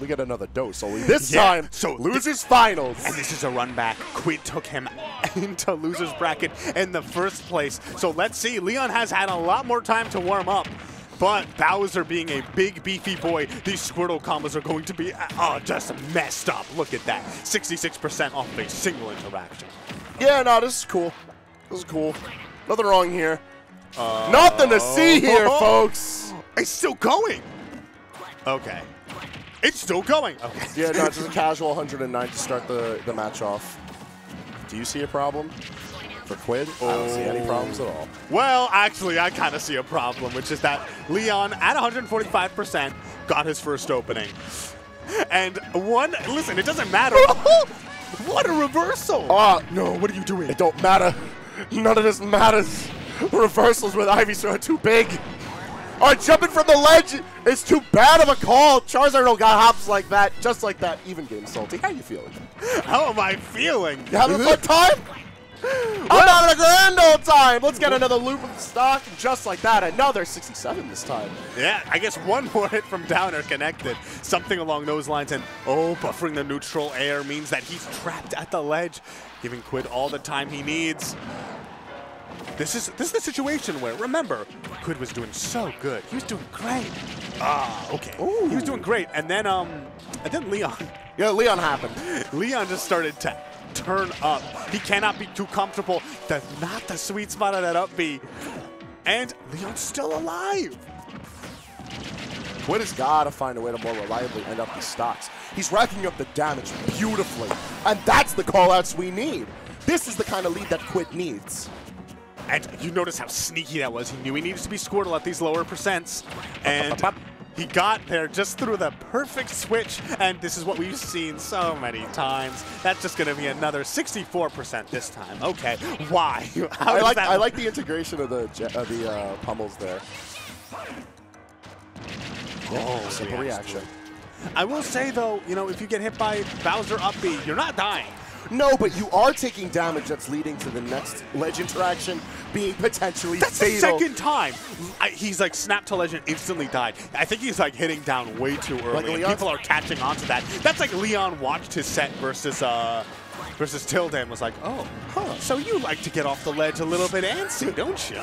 we get another dose. Only this Yeah, time, so losers finals. And this is a run back. Quidd took him into loser's bracket in the first place. So let's see. Leon has had a lot more time to warm up. But Bowser being a big, beefy boy, these Squirtle combos are going to be uh, just messed up. Look at that. 66% off of a single interaction. Yeah, no, this is cool. This is cool. Nothing wrong here. Nothing to see here, Oh. folks. It's still going. Okay. It's still going. Okay. Yeah, no, just a casual 109 to start the, the match off. Do you see a problem for Quidd? I don't see any problems at all. Well, actually, I kind of see a problem, which is that Leon, at 145%, got his first opening. And one, listen, it doesn't matter. what a reversal! Ah, no, what are you doing? It don't matter. None of this matters. Reversals with Ivysaur are too big. Right, jumping from the ledge is too bad of a call. Charizard got hops like that, just like that. Even game salty. How you feeling? How am I feeling? You having a good time? I'm having a grand old time. Let's get another loop of the stock, just like that. Another 67 this time. Yeah, I guess one more hit from down air connected. Something along those lines. And oh, buffering the neutral air means that he's trapped at the ledge, giving Quidd all the time he needs. This is this is the situation where remember Quidd was doing so good. He was doing great. Ah, okay. Ooh. He was doing great, and then um, and then Leon, Yeah, Leon happened. Leon just started to turn up. He cannot be too comfortable. That's not the sweet spot of that up B. And Leon's still alive. Quidd has got to find a way to more reliably end up these stocks. He's racking up the damage beautifully, and that's the callouts we need. This is the kind of lead that Quidd needs. And you notice how sneaky that was. He knew he needed to be Squirtle at these lower percents. And he got there just through the perfect switch. And this is what we've seen so many times. That's just going to be another 64% this time. Okay, why? I like I like the integration of the of the uh, pummels there. Oh, Simple reaction. I will say, though, you know, if you get hit by Bowser up B, you're not dying. No, but you are taking damage that's leading to the next ledge interaction being potentially That's the fatal. second time. I, he's like snapped to legend, instantly died. I think he's like hitting down way too early. Like people are catching on to that. That's like Leon watched his set versus uh versus Tilde and was like, oh, huh, so you like to get off the ledge a little bit antsy, don't you?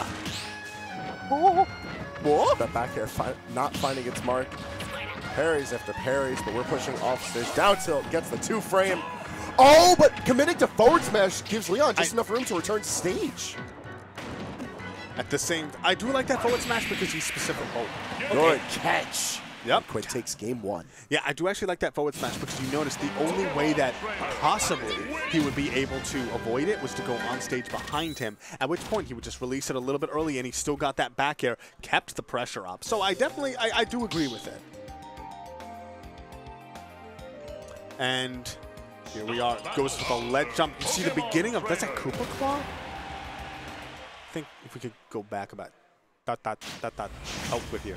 Oh, what? That back air fi not finding its mark. Parries after parries, but we're pushing off stage. Down tilt gets the two frame. Oh, but committing to forward smash gives Leon just I- enough room to return to stage. At the same, I do like that forward smash because he's specific. Oh, Good catch. Yep. Quidd takes game one. Yeah, I do actually like that forward smash because you notice the only way that possibly he would be able to avoid it was to go on stage behind him, at which point he would just release it a little bit early and he still got that back air, kept the pressure up. So I definitely, I, I do agree with it. And here we are, goes with a ledge jump. You see the beginning of, that's a Koopa Claw? I think if we could go back about, dot, dot, dot, dot, help with you.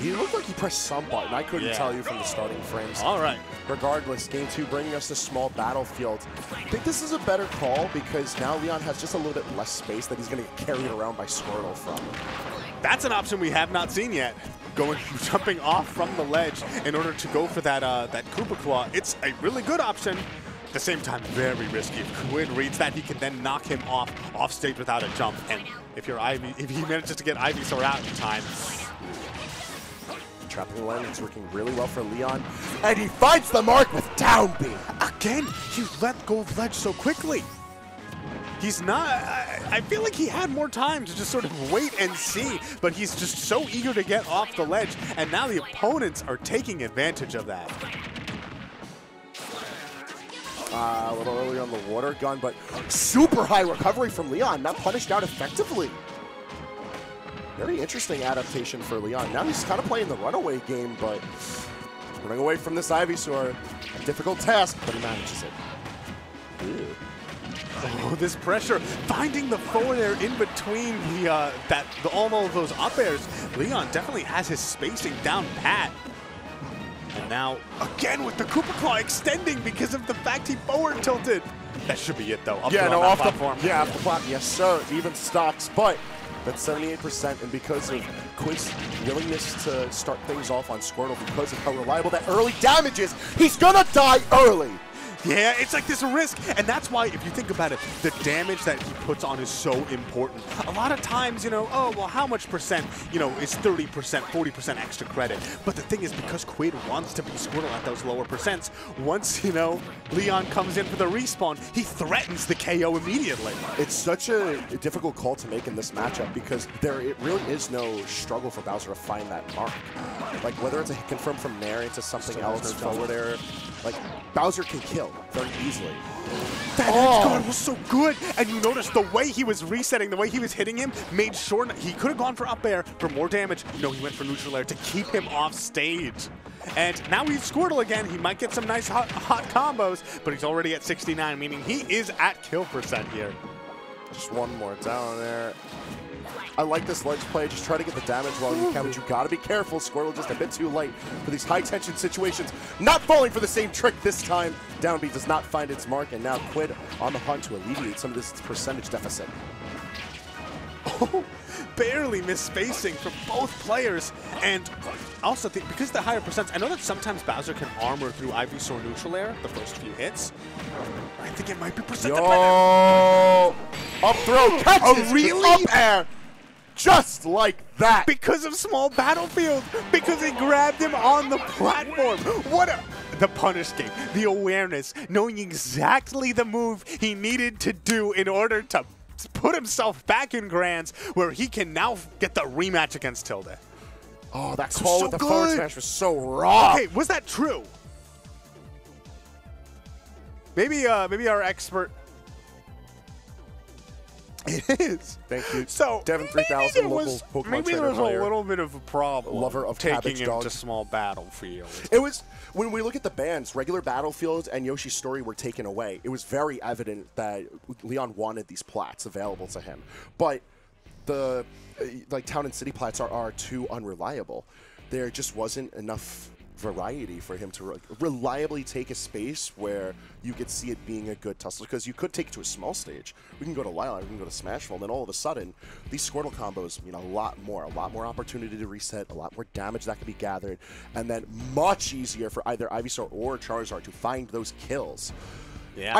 He looked like he pressed some button. I couldn't Yeah. tell you from the starting frames. All right. Regardless, game two bringing us to small battlefield. I think this is a better call because now Leon has just a little bit less space that he's going to get carried around by Squirtle from. That's an option we have not seen yet. Going, jumping off from the ledge in order to go for that uh, that Koopa Claw. It's a really good option. At the same time, very risky. If Quinn reads that, he can then knock him off off stage without a jump. And if you're Ivy, if he manages to get Ivysaur out in time, Trapping land is working really well for Leon. And he finds the mark with down B. again, he let go of ledge so quickly. He's not. I, I feel like he had more time to just sort of wait and see, but he's just so eager to get off the ledge, and now the opponents are taking advantage of that. Uh, a little early on the water gun, but super high recovery from Leon. Not punished out effectively. Very interesting adaptation for Leon. Now he's kind of playing the runaway game, but running away from this Ivysaur, a difficult task, but he manages it. Ew. Oh, this pressure, finding the forward air in between the uh, that the, all of those up airs. Leon definitely has his spacing down pat. And now again with the Koopa Claw extending because of the fact he forward tilted. That should be it though. Up Yeah, no, off platform. the yeah, off the platform. Yes, sir. Even stocks, but That's 78%, and because of Quidd's willingness to start things off on Squirtle, because of how reliable that early damage is, he's gonna die early! Yeah, it's like this risk. And that's why, if you think about it, the damage that he puts on is so important. A lot of times, you know, oh, well, how much percent, you know, is 30%, 40% extra credit? But the thing is, because Quidd wants to be Squirtle at those lower percents, once, you know, Leon comes in for the respawn, he threatens the KO immediately. It's such a difficult call to make in this matchup because there it really is no struggle for Bowser to find that mark. Like, whether it's a confirm from there into something Still else, no forward air, like, Bowser can kill very easily. That Oh. guard was so good, and you notice the way he was resetting, the way he was hitting him, made sure he could have gone for up air for more damage. No, he went for neutral air to keep him off stage. And now he's Squirtle again. He might get some nice hot, hot combos, but he's already at 69, meaning he is at kill percent here. Just one more down there. I like this ledge play. Just try to get the damage while you can, but you gotta be careful. Squirtle just a bit too late for these high tension situations. Not falling for the same trick this time. Down B does not find its mark, and now Quidd on the hunt to alleviate some of this percentage deficit. Oh, barely misspacing for both players. And also, think, because the higher percents, I know that sometimes Bowser can armor through Ivysaur neutral air the first few hits. I think it might be percent dependent. Yo! Up throw catches Oh, really? up air, just like that. because of small battlefield. Because he grabbed him on the platform. What a the punish game the awareness. Knowing exactly the move he needed to do in order to put himself back in grands where he can now get the rematch against tilde Oh, that call so with the forward smash was so raw. okay was that true? Maybe uh maybe our expert it is Thank you. So Devin 3000, there local was, Pokemon maybe there was player. a little bit of a problem. Lover of taking him to small battlefield. It was when we look at the bands, regular battlefields and Yoshi's story were taken away. It was very evident that Leon wanted these plats available to him, but the like town and city plats are, are too unreliable. There just wasn't enough variety for him to re- reliably take a space where you could see it being a good tussle because you could take it to a small stage. We can go to Lion, we can go to Smashville, and then all of a sudden, these Squirtle combos mean a lot more, a lot more opportunity to reset, a lot more damage that can be gathered, and then much easier for either Ivysaur or Charizard to find those kills. Yeah.